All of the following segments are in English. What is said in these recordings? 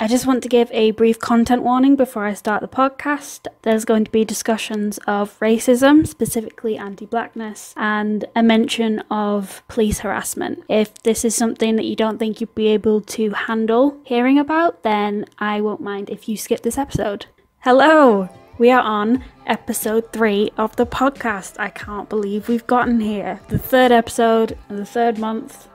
I just want to give a brief content warning before I start the podcast. There's going to be discussions of racism, specifically anti blackness, and a mention of police harassment. If this is something that you don't think you'd be able to handle hearing about, then I won't mind if you skip this episode. Hello! We are on episode three of the podcast. I can't believe we've gotten here. The third episode of the third month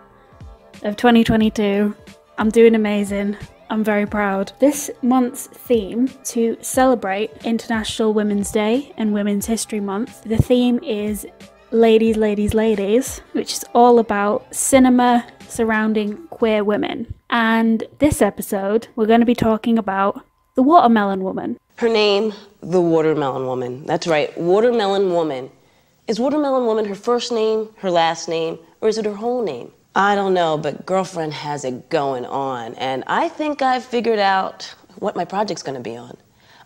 of 2022. I'm doing amazing. I'm very proud. This month's theme to celebrate International Women's Day and Women's History Month, the theme is Ladies, Ladies, Ladies, which is all about cinema surrounding queer women. And this episode, we're going to be talking about the Watermelon Woman. Her name, the Watermelon Woman. That's right, Watermelon Woman. Is Watermelon Woman her first name, her last name, or is it her whole name? I don't know, but girlfriend has it going on, and I think I've figured out what my project's gonna be on.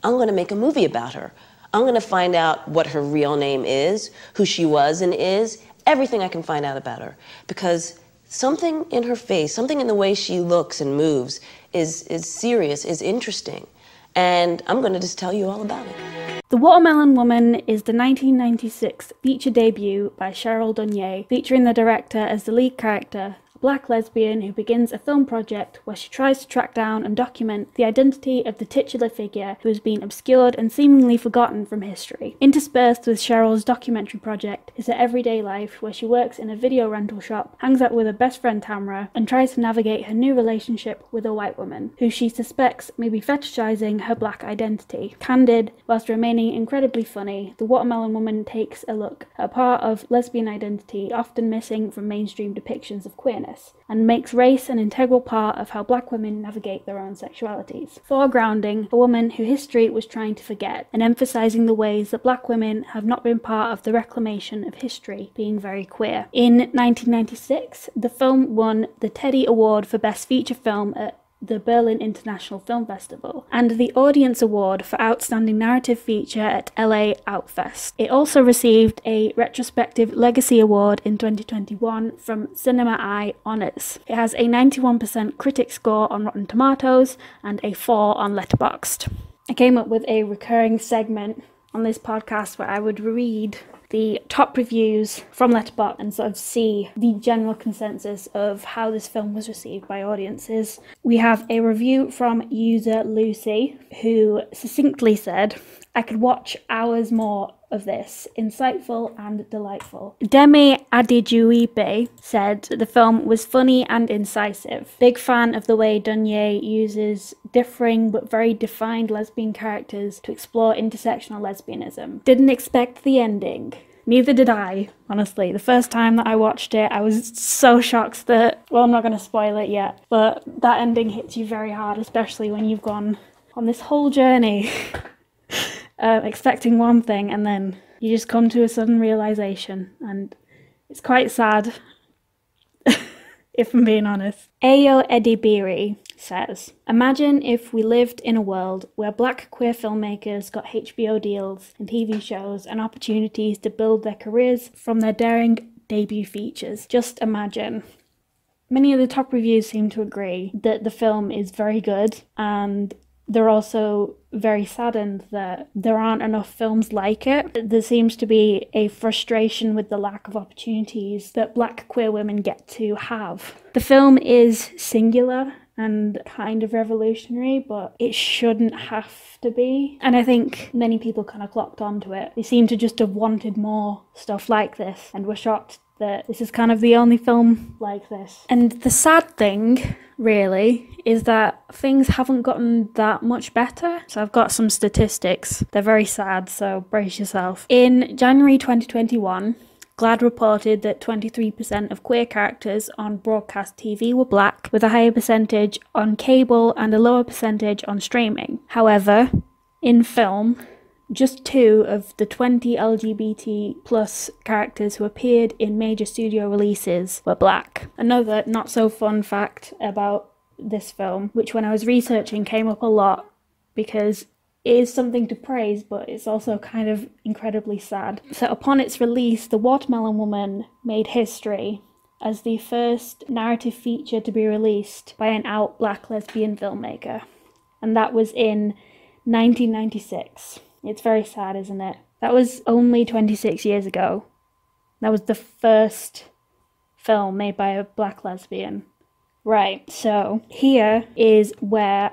I'm gonna make a movie about her. I'm gonna find out what her real name is, who she was and is, everything I can find out about her. Because something in her face, something in the way she looks and moves is, is serious, is interesting. And I'm gonna just tell you all about it. The Watermelon Woman is the 1996 feature debut by Cheryl Dunye, featuring the director as the lead character, black lesbian who begins a film project where she tries to track down and document the identity of the titular figure who has been obscured and seemingly forgotten from history. Interspersed with Cheryl's documentary project is her everyday life where she works in a video rental shop, hangs out with her best friend Tamara, and tries to navigate her new relationship with a white woman who she suspects may be fetishizing her black identity. Candid, whilst remaining incredibly funny, the Watermelon Woman takes a look at a part of lesbian identity often missing from mainstream depictions of queerness and makes race an integral part of how black women navigate their own sexualities. Foregrounding a woman who history was trying to forget and emphasizing the ways that black women have not been part of the reclamation of history, being very queer. In 1996, the film won the Teddy Award for Best Feature Film at the Berlin International Film Festival, and the Audience Award for Outstanding Narrative Feature at LA Outfest. It also received a Retrospective Legacy Award in 2021 from Cinema Eye Honors. It has a 91% critic score on Rotten Tomatoes and a 4 on Letterboxd. I came up with a recurring segment on this podcast where I would read the top reviews from Letterboxd and sort of see the general consensus of how this film was received by audiences. We have a review from user Lucy who succinctly said, I could watch hours more of this, insightful and delightful. Demi Adejuyigbe said the film was funny and incisive. Big fan of the way Dunye uses differing but very defined lesbian characters to explore intersectional lesbianism. Didn't expect the ending. Neither did I, honestly. The first time that I watched it, I was so shocked that, well, I'm not going to spoil it yet, but that ending hits you very hard, especially when you've gone on this whole journey. uh, expecting one thing and then you just come to a sudden realization and it's quite sad if i'm being honest. Ayo Edebiri says imagine if we lived in a world where black queer filmmakers got hbo deals and tv shows and opportunities to build their careers from their daring debut features. Just imagine. Many of the top reviews seem to agree that the film is very good and they're also very saddened that there aren't enough films like it. There seems to be a frustration with the lack of opportunities that black queer women get to have. The film is singular and kind of revolutionary, but it shouldn't have to be. And I think many people kind of clocked onto it. They seem to just have wanted more stuff like this and were shocked that this is kind of the only film like this. And the sad thing, really, is that things haven't gotten that much better. So I've got some statistics. They're very sad, so brace yourself. In January 2021, GLAAD reported that 23% of queer characters on broadcast TV were black, with a higher percentage on cable and a lower percentage on streaming. However, in film, just two of the 20 LGBT plus characters who appeared in major studio releases were black. Another not so fun fact about this film, which when I was researching came up a lot because it is something to praise, but it's also kind of incredibly sad. So, upon its release, The Watermelon Woman made history as the first narrative feature to be released by an out black lesbian filmmaker. and that was in 1996. It's very sad, isn't it? That was only 26 years ago. That was the first film made by a black lesbian. Right, so here is where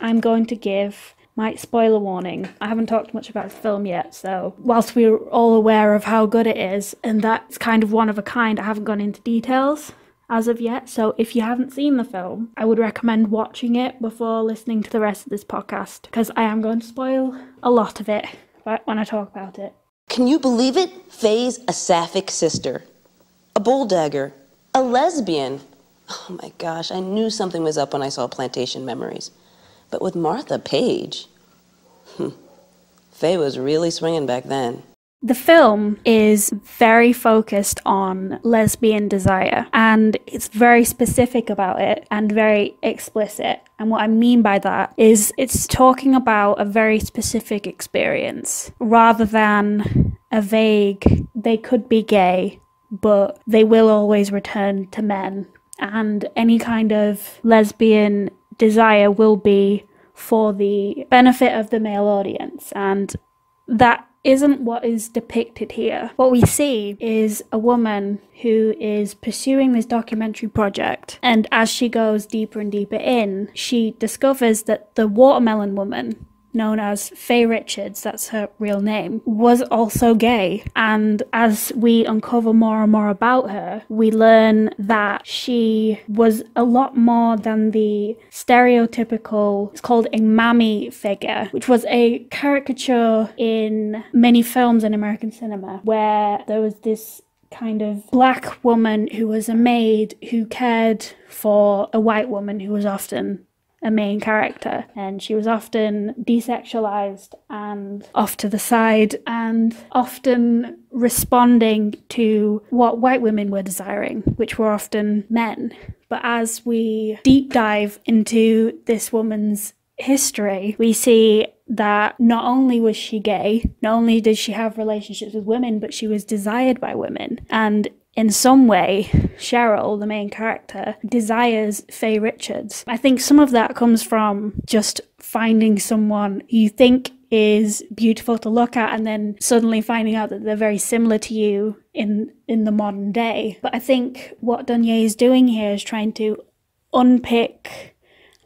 I'm going to give my spoiler warning. I haven't talked much about the film yet, so whilst we're all aware of how good it is, and that's kind of one of a kind, I haven't gone into details as of yet. So if you haven't seen the film, I would recommend watching it before listening to the rest of this podcast because I am going to spoil a lot of it when I talk about it. Can you believe it? Faye's a sapphic sister, a bulldagger, a lesbian. Oh my gosh, I knew something was up when I saw Plantation Memories. But with Martha Page, hmm, Faye was really swinging back then. The film is very focused on lesbian desire and it's very specific about it and very explicit. And what I mean by that is it's talking about a very specific experience rather than a vague, they could be gay, but they will always return to men. And any kind of lesbian desire will be for the benefit of the male audience. And that isn't what is depicted here. What we see is a woman who is pursuing this documentary project, and as she goes deeper and deeper in, she discovers that the watermelon woman known as Faye Richards, that's her real name, was also gay. And as we uncover more and more about her, we learn that she was a lot more than the stereotypical, it's called a mammy figure, which was a caricature in many films in American cinema where there was this kind of black woman who was a maid who cared for a white woman who was often a main character, and she was often desexualized and off to the side, and often responding to what white women were desiring, which were often men. But as we deep dive into this woman's history, we see that not only was she gay, not only did she have relationships with women, but she was desired by women. And in some way, Cheryl, the main character, desires Faye Richards. I think some of that comes from just finding someone you think is beautiful to look at and then suddenly finding out that they're very similar to you in in the modern day. But I think what Dunye is doing here is trying to unpick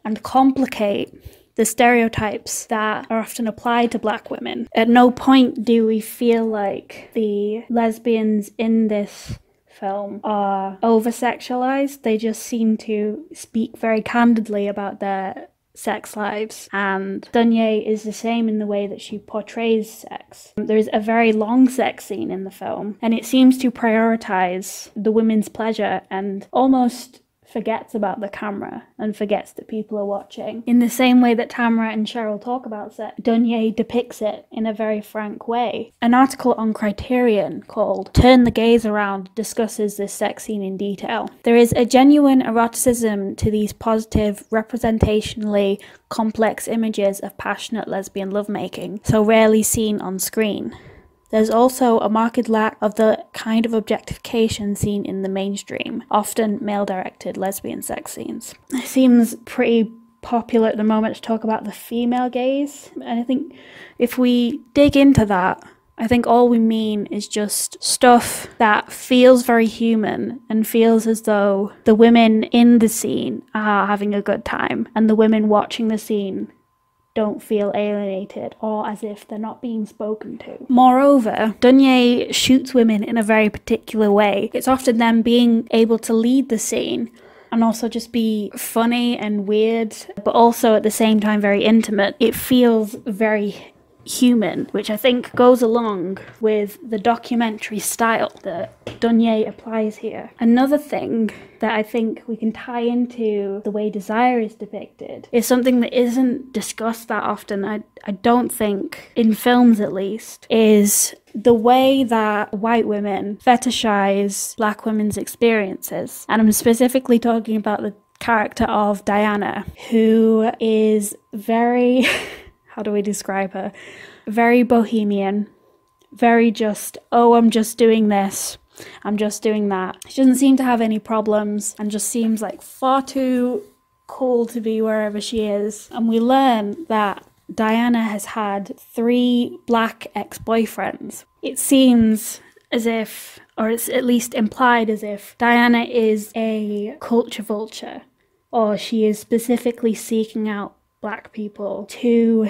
and complicate the stereotypes that are often applied to black women. At no point do we feel like the lesbians in this film are over sexualized. They just seem to speak very candidly about their sex lives. And Dunye is the same in the way that she portrays sex. There is a very long sex scene in the film, and it seems to prioritize the women's pleasure and almost forgets about the camera and forgets that people are watching. In the same way that Tamara and Cheryl talk about sex, Dunye depicts it in a very frank way. An article on Criterion called Turn the Gaze Around discusses this sex scene in detail. There is a genuine eroticism to these positive, representationally complex images of passionate lesbian lovemaking, so rarely seen on screen. There's also a marked lack of the kind of objectification seen in the mainstream, often male directed lesbian sex scenes. It seems pretty popular at the moment to talk about the female gaze, and I think if we dig into that, I think all we mean is just stuff that feels very human and feels as though the women in the scene are having a good time and the women watching the scene don't feel alienated or as if they're not being spoken to. Moreover, Dunye shoots women in a very particular way. It's often them being able to lead the scene and also just be funny and weird, but also at the same time very intimate. It feels very human, which I think goes along with the documentary style that Dunye applies here. Another thing that I think we can tie into the way desire is depicted is something that isn't discussed that often. I, I don't think, in films at least, is the way that white women fetishize black women's experiences. And I'm specifically talking about the character of Diana, who is very. how do we describe her? Very bohemian, very just, oh, I'm just doing this. I'm just doing that. She doesn't seem to have any problems and just seems like far too cool to be wherever she is. And we learn that Diana has had three black ex boyfriends. It seems as if, or it's at least implied as if, Diana is a culture vulture, or she is specifically seeking out black people to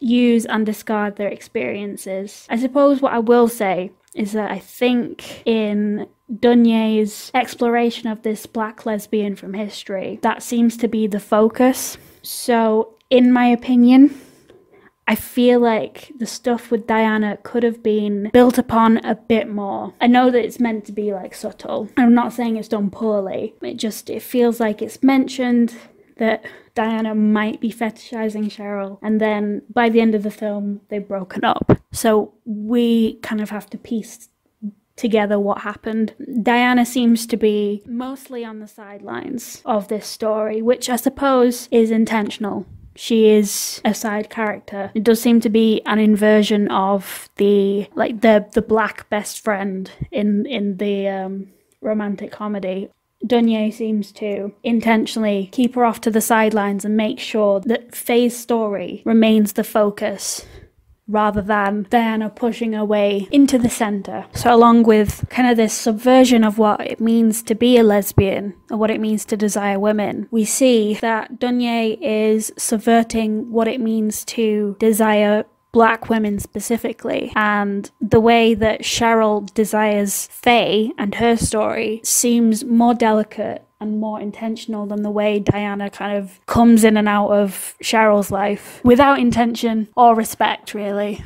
use and discard their experiences. I suppose what I will say is that I think in Dunye's exploration of this black lesbian from history, that seems to be the focus. So, in my opinion, I feel like the stuff with Diana could have been built upon a bit more. I know that it's meant to be like subtle. I'm not saying it's done poorly. It just it feels like it's mentioned that Diana might be fetishizing Cheryl, and then by the end of the film, they've broken up. So we kind of have to piece together what happened. Diana seems to be mostly on the sidelines of this story, which I suppose is intentional. She is a side character. It does seem to be an inversion of the like the the black best friend in in the um, romantic comedy. Dunye seems to intentionally keep her off to the sidelines and make sure that Faye's story remains the focus rather than Diana pushing her way into the centre. So, along with kind of this subversion of what it means to be a lesbian and what it means to desire women, we see that Dunye is subverting what it means to desire black women specifically. And the way that Cheryl desires Faye and her story seems more delicate and more intentional than the way Diana kind of comes in and out of Cheryl's life without intention or respect, really.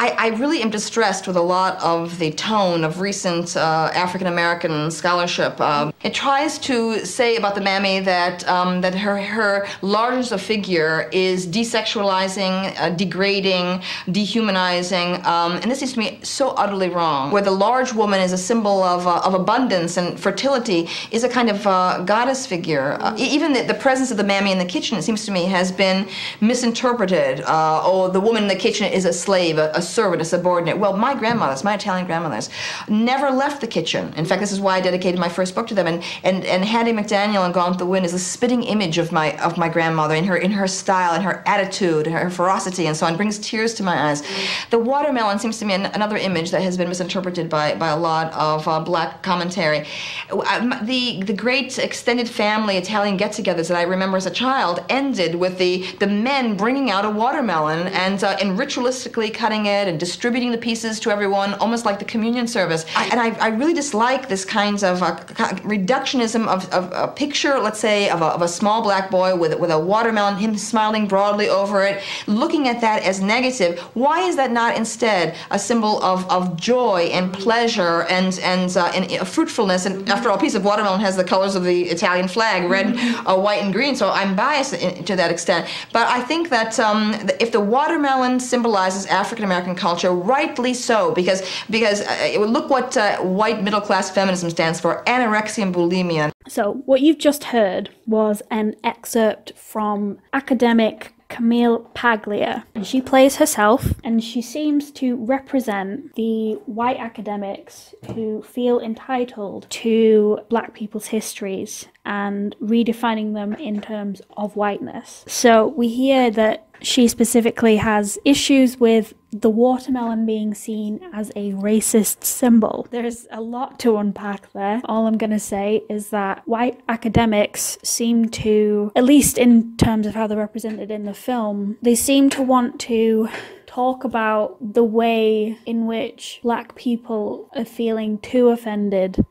I, I, really am distressed with a lot of the tone of recent uh, African American scholarship. Um, it tries to say about the Mammy that um, that her her largest of figure is desexualizing, uh, degrading, dehumanizing, um, and this seems to me so utterly wrong. Where the large woman is a symbol of uh, of abundance and fertility, is a kind of uh, goddess figure. Uh, even the, the, presence of the Mammy in the kitchen, it seems to me, has been misinterpreted. Uh, oh, the woman in the kitchen is a slave. A, a servant, a subordinate. Well, my grandmothers, my Italian grandmothers, never left the kitchen. In fact, this is why I dedicated my first book to them. And and, and Hattie McDaniel and Gone with the Wind is a spitting image of my of my grandmother in her in her style and her attitude and her ferocity and so on brings tears to my eyes. The watermelon seems to me an, another image that has been misinterpreted by by a lot of uh, black commentary. Uh, the the great extended family Italian get-togethers that I remember as a child ended with the the men bringing out a watermelon and uh, and ritualistically cutting it and distributing the pieces to everyone, almost like the communion service. I, and I, I, really dislike this kinds of uh, reductionism of, of, a picture, let's say, of a, of a small black boy with, with a watermelon, him smiling broadly over it, looking at that as negative. Why is that not instead a symbol of, of joy and pleasure and, and, uh, and uh, fruitfulness? And after all, a piece of watermelon has the colors of the Italian flag, red, uh, white, and green, so I'm biased in, to that extent. But I think that um, if the watermelon symbolizes African American American culture, rightly so, because because uh, look what uh, white middle class feminism stands for: anorexia and bulimia. So what you've just heard was an excerpt from academic Camille Paglia. And she plays herself, and she seems to represent the white academics who feel entitled to black people's histories and redefining them in terms of whiteness. So we hear that she specifically has issues with the watermelon being seen as a racist symbol. There's a lot to unpack there. All I'm going to say is that white academics seem to, at least in terms of how they're represented in the film, they seem to want to talk about the way in which black people are feeling too offended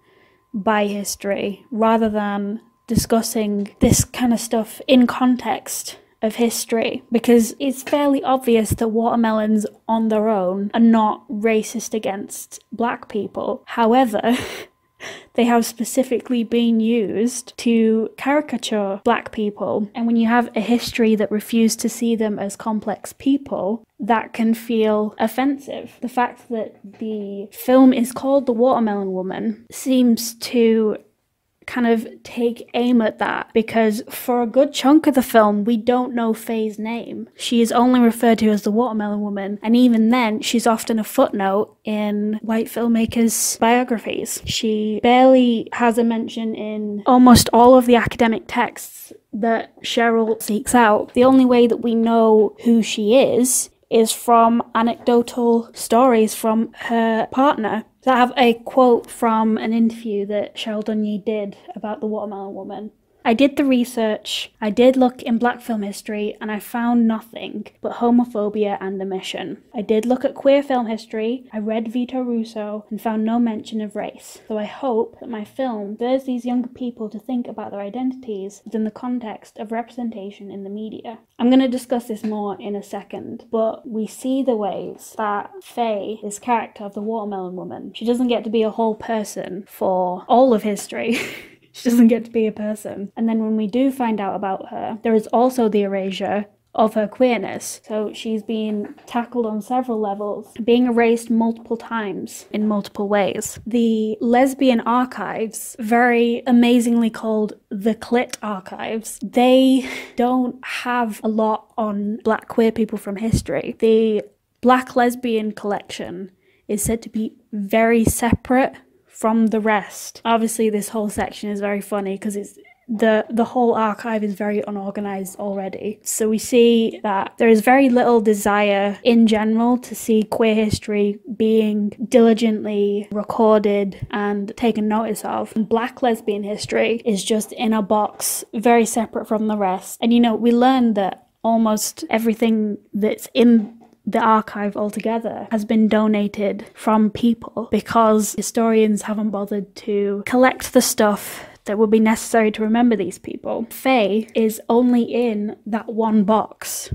by history rather than discussing this kind of stuff in context of history because it's fairly obvious that watermelons on their own are not racist against black people. However, they have specifically been used to caricature black people. And when you have a history that refused to see them as complex people, that can feel offensive. The fact that the film is called The Watermelon Woman seems to kind of take aim at that because for a good chunk of the film, we don't know Faye's name. She is only referred to as the Watermelon Woman, and even then, she's often a footnote in white filmmakers' biographies. She barely has a mention in almost all of the academic texts that Cheryl seeks out, the only way that we know who she is is from anecdotal stories from her partner. I have a quote from an interview that Cheryl Dunye did about the Watermelon Woman. I did the research, I did look in black film history, and I found nothing but homophobia and omission. I did look at queer film history, I read Vito Russo, and found no mention of race. So I hope that my film spurs these younger people to think about their identities within the context of representation in the media. I'm going to discuss this more in a second, but we see the ways that Faye, this character of the watermelon woman, she doesn't get to be a whole person for all of history. She doesn't get to be a person. And then when we do find out about her, there is also the erasure of her queerness. So she's been tackled on several levels, being erased multiple times in multiple ways. The lesbian archives, very amazingly called the Clit archives, they don't have a lot on black queer people from history. The Black Lesbian collection is said to be very separate from the rest. Obviously, this whole section is very funny because it's the the whole archive is very unorganized already. So we see that there is very little desire in general to see queer history being diligently recorded and taken notice of. Black lesbian history is just in a box very separate from the rest. And you know, we learned that almost everything that's in the archive altogether has been donated from people because historians haven't bothered to collect the stuff that would be necessary to remember these people. Faye is only in that one box.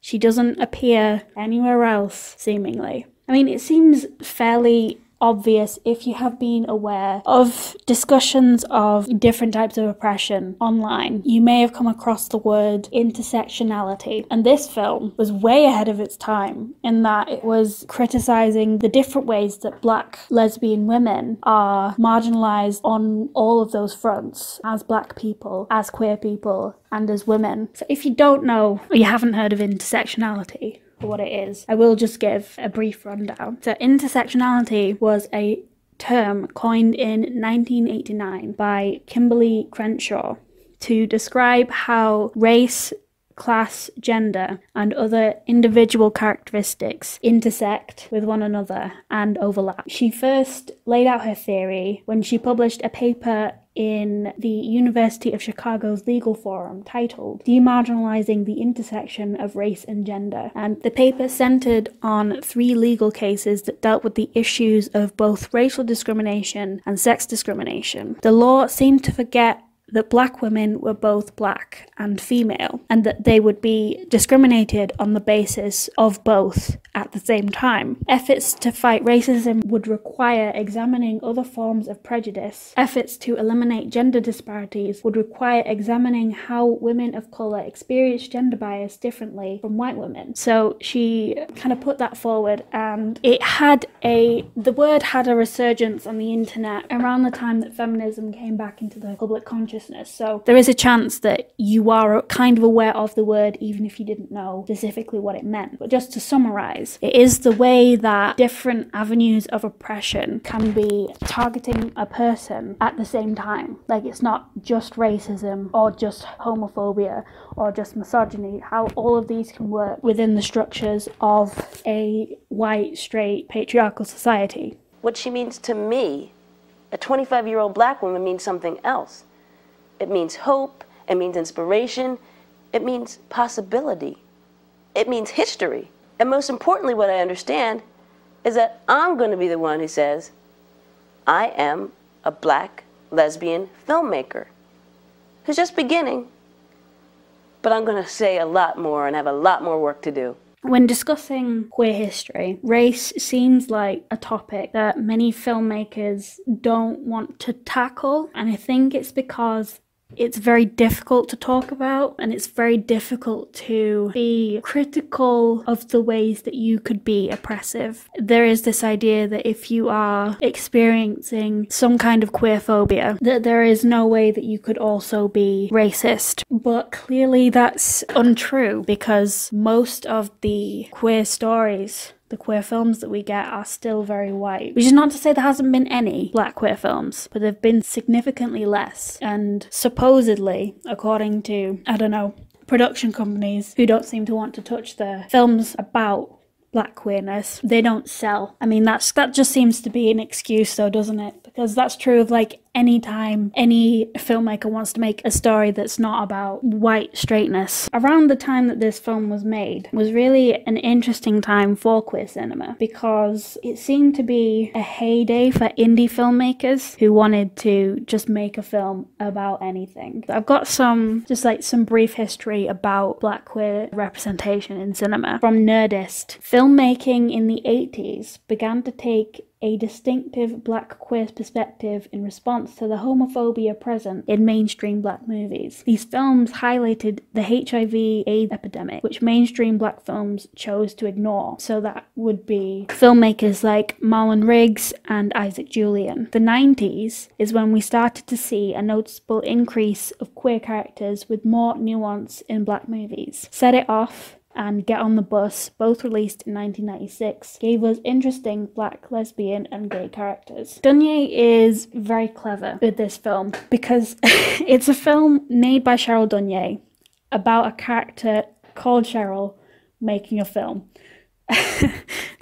She doesn't appear anywhere else, seemingly. I mean, it seems fairly obvious if you have been aware of discussions of different types of oppression online. You may have come across the word intersectionality, and this film was way ahead of its time in that it was criticizing the different ways that black lesbian women are marginalized on all of those fronts as black people, as queer people, and as women. So if you don't know or you haven't heard of intersectionality, for what it is. I will just give a brief rundown. So, intersectionality was a term coined in 1989 by Kimberlé Crenshaw to describe how race, class, gender, and other individual characteristics intersect with one another and overlap. She first laid out her theory when she published a paper in the University of Chicago's Legal Forum titled Demarginalizing the Intersection of Race and Gender. And the paper centered on three legal cases that dealt with the issues of both racial discrimination and sex discrimination. The law seemed to forget that black women were both black and female, and that they would be discriminated on the basis of both at the same time. Efforts to fight racism would require examining other forms of prejudice. Efforts to eliminate gender disparities would require examining how women of colour experience gender bias differently from white women. So she kind of put that forward, and it had a the word had a resurgence on the internet around the time that feminism came back into the public consciousness consciousness. So there is a chance that you are kind of aware of the word even if you didn't know specifically what it meant. But just to summarize, it is the way that different avenues of oppression can be targeting a person at the same time. Like it's not just racism or just homophobia or just misogyny, how all of these can work within the structures of a white, straight, patriarchal society. What she means to me, a 25 year old black woman, means something else. It means hope. It means inspiration. It means possibility. It means history. And most importantly, what I understand is that I'm going to be the one who says, I am a black lesbian filmmaker who's just beginning, but I'm going to say a lot more and have a lot more work to do. When discussing queer history, race seems like a topic that many filmmakers don't want to tackle, and I think it's because it's very difficult to talk about and it's very difficult to be critical of the ways that you could be oppressive. There is this idea that if you are experiencing some kind of queer phobia, that there is no way that you could also be racist. But clearly that's untrue because most of the queer stories the queer films that we get are still very white. Which is not to say there hasn't been any black queer films, but they've been significantly less. And supposedly, according to, I don't know, production companies who don't seem to want to touch the films about black queerness they don't sell i mean that's that just seems to be an excuse though doesn't it because that's true of like anytime any filmmaker wants to make a story that's not about white straightness. Around the time that this film was made was really an interesting time for queer cinema because it seemed to be a heyday for indie filmmakers who wanted to just make a film about anything. I've got some just like some brief history about black queer representation in cinema. From Nerdist, filmmaking in the 80s began to take a distinctive black queer perspective in response to the homophobia present in mainstream black movies. These films highlighted the HIV AIDS epidemic, which mainstream black films chose to ignore. So that would be filmmakers like Marlon Riggs and Isaac Julien. The 90s is when we started to see a noticeable increase of queer characters with more nuance in black movies. Set It Off and Get on the Bus, both released in 1996, gave us interesting black, lesbian, and gay characters. Dunye is very clever with this film because it's a film made by Cheryl Dunye about a character called Cheryl making a film.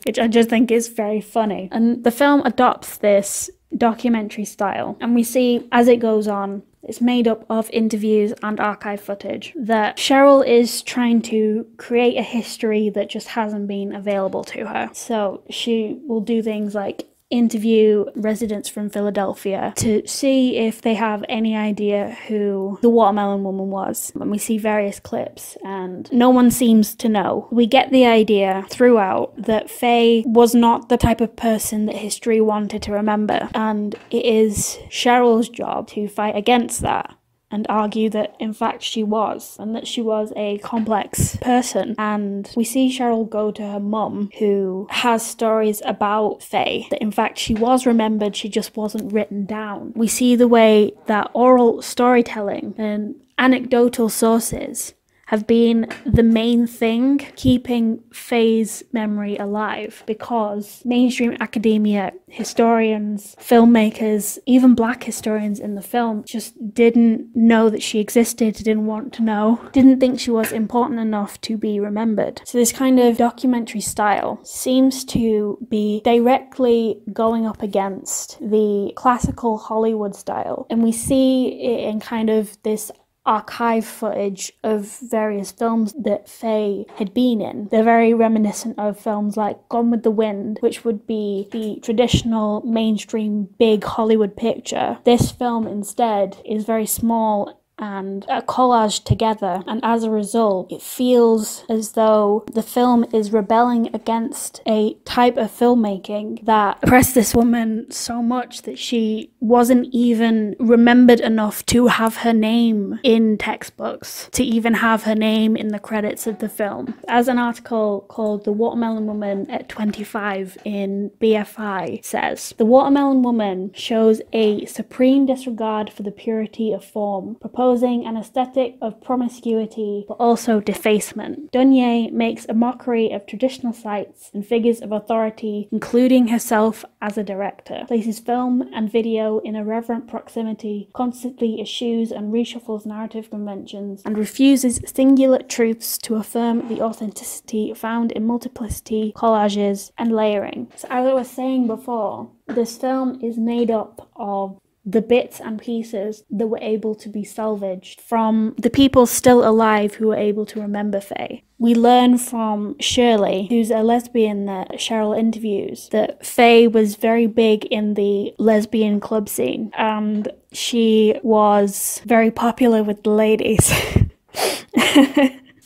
which I just think is very funny. And the film adopts this documentary style, and we see as it goes on it's made up of interviews and archive footage that Cheryl is trying to create a history that just hasn't been available to her. So she will do things like interview residents from Philadelphia to see if they have any idea who the watermelon woman was. And we see various clips, and no one seems to know. We get the idea throughout that Faye was not the type of person that history wanted to remember, and it is Cheryl's job to fight against that and argue that in fact she was, and that she was a complex person. And we see Cheryl go to her mum, who has stories about Faye, that in fact she was remembered, she just wasn't written down. We see the way that oral storytelling and anecdotal sources have been the main thing keeping Faye's memory alive because mainstream academia, historians, filmmakers, even black historians in the film just didn't know that she existed, didn't want to know, didn't think she was important enough to be remembered. So, this kind of documentary style seems to be directly going up against the classical Hollywood style, and we see it in kind of this archive footage of various films that Faye had been in. They're very reminiscent of films like Gone with the Wind, which would be the traditional mainstream big Hollywood picture. This film instead is very small and a collage together, and as a result, it feels as though the film is rebelling against a type of filmmaking that oppressed this woman so much that she wasn't even remembered enough to have her name in textbooks, to even have her name in the credits of the film. As an article called The Watermelon Woman at 25 in BFI says, The Watermelon Woman shows a supreme disregard for the purity of form, proposing an aesthetic of promiscuity but also defacement. Dunye makes a mockery of traditional sites and figures of authority, including herself as a director, places film and video in irreverent proximity, constantly eschews and reshuffles narrative conventions, and refuses singular truths to affirm the authenticity found in multiplicity, collages, and layering. So, as I was saying before, this film is made up of the bits and pieces that were able to be salvaged from the people still alive who were able to remember Faye. We learn from Shirley, who's a lesbian that Cheryl interviews, that Faye was very big in the lesbian club scene and she was very popular with the ladies.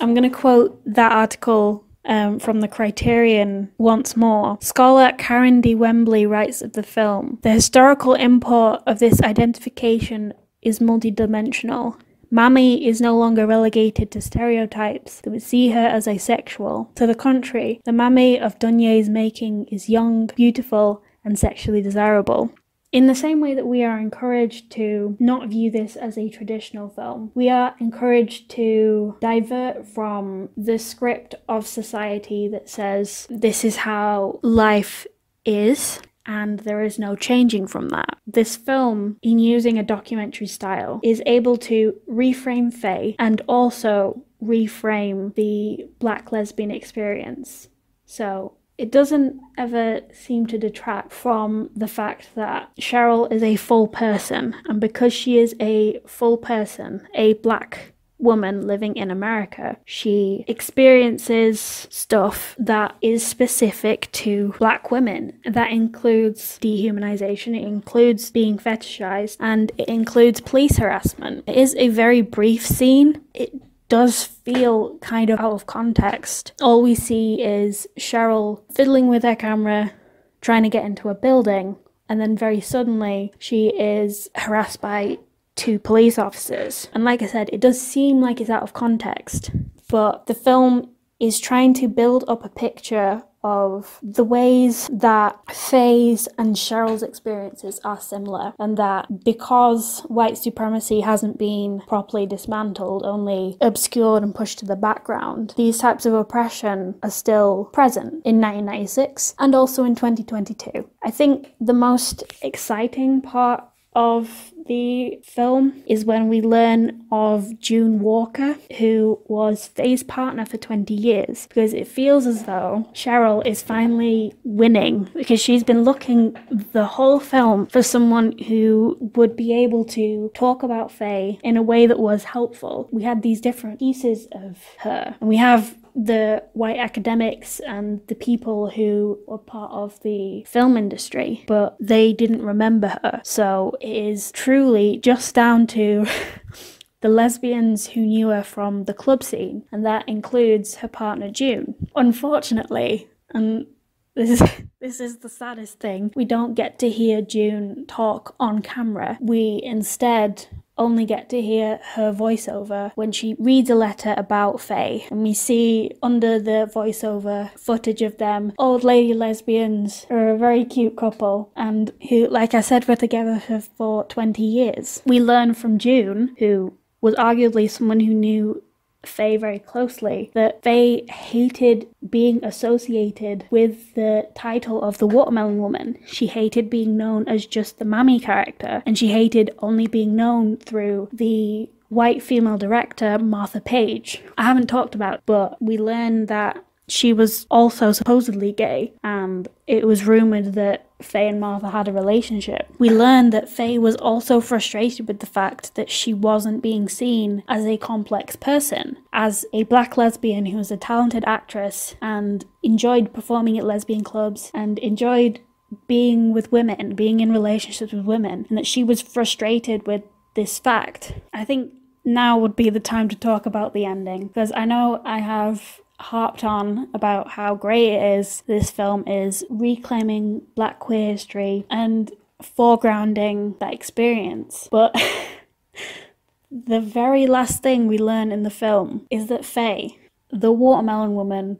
I'm going to quote that article um, from the Criterion once more. Scholar Karen D. Wembley writes of the film The historical import of this identification is multidimensional. Mammy is no longer relegated to stereotypes that would see her as asexual. To the contrary, the Mammy of Dunye's making is young, beautiful, and sexually desirable. In the same way that we are encouraged to not view this as a traditional film, we are encouraged to divert from the script of society that says this is how life is and there is no changing from that. This film, in using a documentary style, is able to reframe Faye and also reframe the black lesbian experience. So it doesn't ever seem to detract from the fact that Cheryl is a full person, and because she is a full person, a black woman living in America, she experiences stuff that is specific to black women. That includes dehumanization, it includes being fetishized, and it includes police harassment. It is a very brief scene. It does feel kind of out of context. All we see is Cheryl fiddling with her camera, trying to get into a building, and then very suddenly she is harassed by two police officers. And like I said, it does seem like it's out of context, but the film is trying to build up a picture of the ways that Faye's and Cheryl's experiences are similar, and that because white supremacy hasn't been properly dismantled, only obscured and pushed to the background, these types of oppression are still present in 1996 and also in 2022. I think the most exciting part of the film is when we learn of June Walker, who was Faye's partner for 20 years, because it feels as though Cheryl is finally winning because she's been looking the whole film for someone who would be able to talk about Faye in a way that was helpful. We had these different pieces of her, and we have the white academics and the people who were part of the film industry, but they didn't remember her. So it is truly just down to the lesbians who knew her from the club scene, and that includes her partner June. Unfortunately, and this is this is the saddest thing. We don't get to hear June talk on camera. We instead only get to hear her voiceover when she reads a letter about Faye. And we see under the voiceover footage of them, old lady lesbians who are a very cute couple and who, like I said, were together for, for 20 years. We learn from June, who was arguably someone who knew Faye very closely that Faye hated being associated with the title of the Watermelon Woman. She hated being known as just the Mammy character, and she hated only being known through the white female director Martha Page. I haven't talked about, but we learn that she was also supposedly gay, and it was rumored that Faye and Martha had a relationship. We learned that Faye was also frustrated with the fact that she wasn't being seen as a complex person, as a black lesbian who was a talented actress and enjoyed performing at lesbian clubs and enjoyed being with women, being in relationships with women, and that she was frustrated with this fact. I think now would be the time to talk about the ending because I know I have harped on about how great it is this film is reclaiming black queer history and foregrounding that experience. But the very last thing we learn in the film is that Faye, the watermelon woman,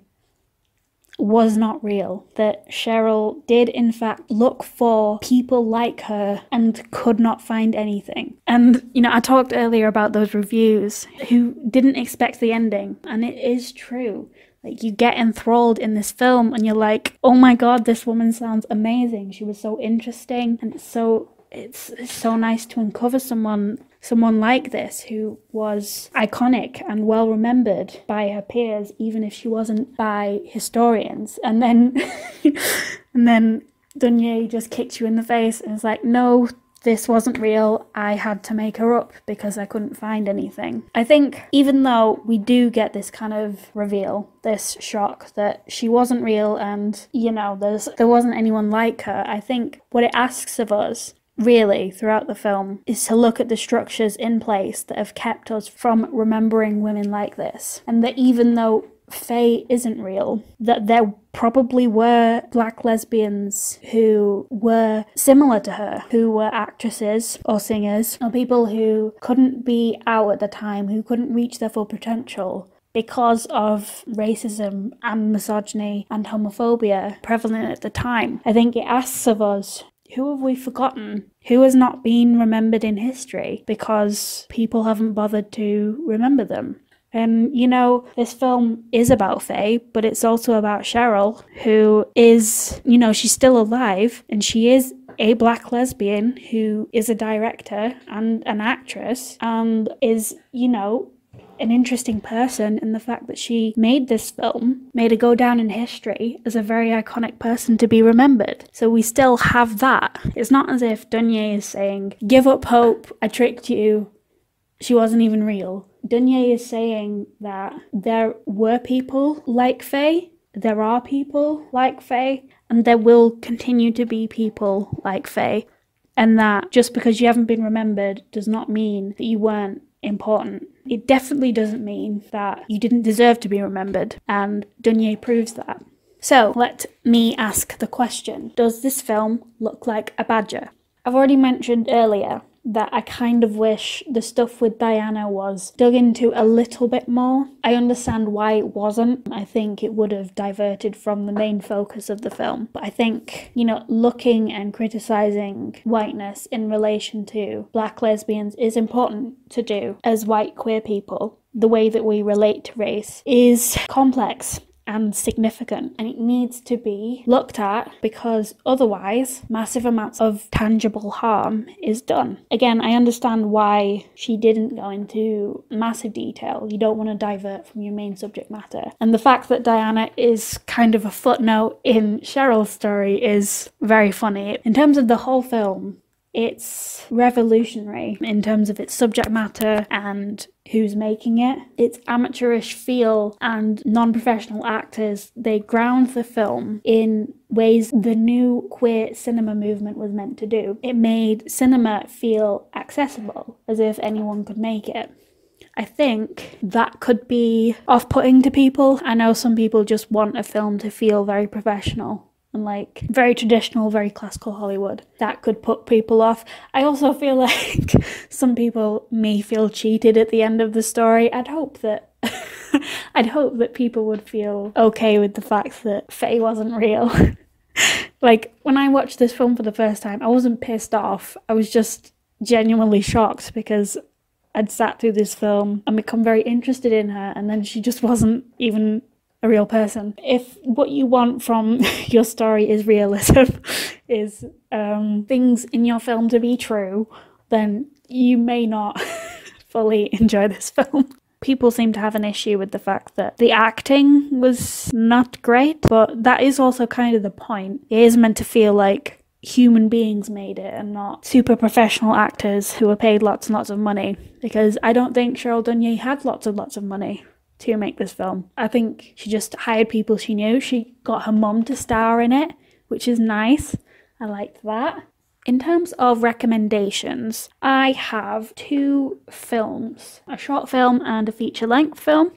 was not real. That Cheryl did, in fact, look for people like her and could not find anything. And, you know, I talked earlier about those reviews who didn't expect the ending, and it is true. Like, you get enthralled in this film and you're like, oh my god, this woman sounds amazing. She was so interesting, and so. It's, it's so nice to uncover someone someone like this who was iconic and well remembered by her peers, even if she wasn't by historians. And then, and then Dunye just kicked you in the face and is like, no, this wasn't real. I had to make her up because I couldn't find anything. I think even though we do get this kind of reveal, this shock that she wasn't real and you know there's there wasn't anyone like her, I think what it asks of us really throughout the film is to look at the structures in place that have kept us from remembering women like this. And that even though Faye isn't real, that there probably were black lesbians who were similar to her, who were actresses or singers, or people who couldn't be out at the time, who couldn't reach their full potential because of racism and misogyny and homophobia prevalent at the time. I think it asks of us who have we forgotten? Who has not been remembered in history because people haven't bothered to remember them? And you know, this film is about Faye, but it's also about Cheryl, who is, you know, she's still alive and she is a black lesbian who is a director and an actress and is, you know, an interesting person in the fact that she made this film, made her go down in history as a very iconic person to be remembered. So we still have that. It's not as if Dunye is saying, Give up hope, I tricked you, she wasn't even real. Dunye is saying that there were people like Faye, there are people like Faye, and there will continue to be people like Faye. And that just because you haven't been remembered does not mean that you weren't important. It definitely doesn't mean that you didn't deserve to be remembered, and Dunye proves that. So let me ask the question Does this film look like a badger? I've already mentioned earlier that I kind of wish the stuff with Diana was dug into a little bit more. I understand why it wasn't. I think it would have diverted from the main focus of the film. But I think, you know, looking and criticizing whiteness in relation to black lesbians is important to do as white queer people. The way that we relate to race is complex and significant and it needs to be looked at because otherwise massive amounts of tangible harm is done. Again, I understand why she didn't go into massive detail. You don't want to divert from your main subject matter. And the fact that Diana is kind of a footnote in Cheryl's story is very funny. In terms of the whole film, it's revolutionary in terms of its subject matter and who's making it. Its amateurish feel and non professional actors, they ground the film in ways the new queer cinema movement was meant to do. It made cinema feel accessible, as if anyone could make it. I think that could be off putting to people. I know some people just want a film to feel very professional and like very traditional, very classical Hollywood. That could put people off. I also feel like some people may feel cheated at the end of the story. I'd hope that I'd hope that people would feel okay with the fact that Faye wasn't real. like when I watched this film for the first time, I wasn't pissed off. I was just genuinely shocked because I'd sat through this film and become very interested in her and then she just wasn't even a real person. If what you want from your story is realism, is um, things in your film to be true, then you may not fully enjoy this film. People seem to have an issue with the fact that the acting was not great, but that is also kind of the point. It is meant to feel like human beings made it and not super professional actors who were paid lots and lots of money. Because I don't think Cheryl Dunye had lots and lots of money to make this film. I think she just hired people she knew. She got her mum to star in it, which is nice. I liked that. In terms of recommendations, I have two films a short film and a feature length film.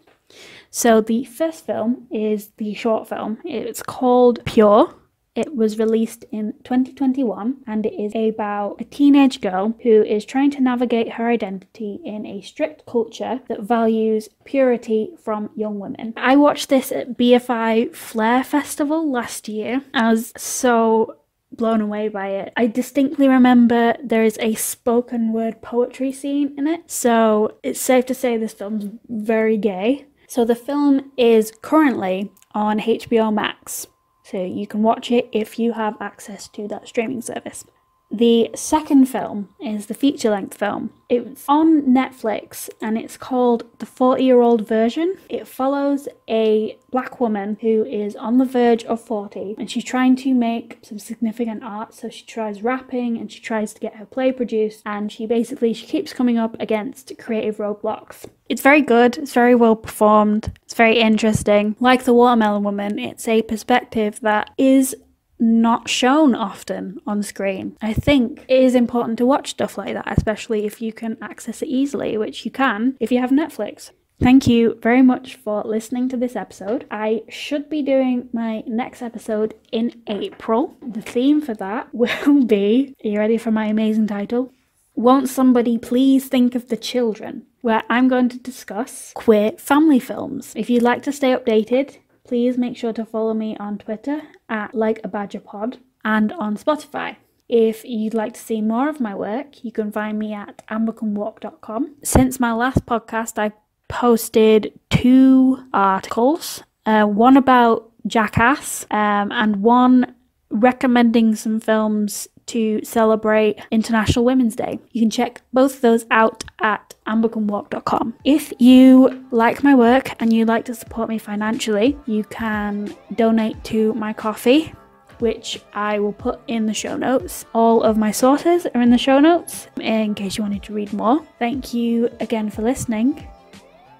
So, the first film is the short film. It's called Pure it was released in 2021 and it is about a teenage girl who is trying to navigate her identity in a strict culture that values purity from young women. I watched this at BFI Flare Festival last year. I was so blown away by it. I distinctly remember there is a spoken word poetry scene in it, so it's safe to say this film's very gay. So the film is currently on HBO Max. So you can watch it if you have access to that streaming service. The second film is the feature length film. It's on Netflix and it's called The 40 Year Old Version. It follows a black woman who is on the verge of 40 and she's trying to make some significant art. So she tries rapping and she tries to get her play produced and she basically she keeps coming up against creative roadblocks. It's very good, it's very well performed, it's very interesting. Like The Watermelon Woman, it's a perspective that is not shown often on screen. I think it is important to watch stuff like that, especially if you can access it easily, which you can if you have Netflix. Thank you very much for listening to this episode. I should be doing my next episode in April. The theme for that will be are you ready for my amazing title? Won't somebody please think of the children? Where I'm going to discuss queer family films. If you'd like to stay updated, please make sure to follow me on Twitter at like a badger pod and on Spotify If you'd like to see more of my work, you can find me at ambercanwalk.com. Since my last podcast, I've posted two articles uh, one about Jackass um, and one recommending some films to celebrate International Women's Day. You can check both those out at ambercanwalk.com. If you like my work and you'd like to support me financially, you can donate to my Ko-fi which I will put in the show notes. All of my sources are in the show notes in case you wanted to read more. Thank you again for listening,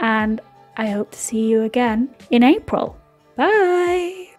and I hope to see you again in April. Bye!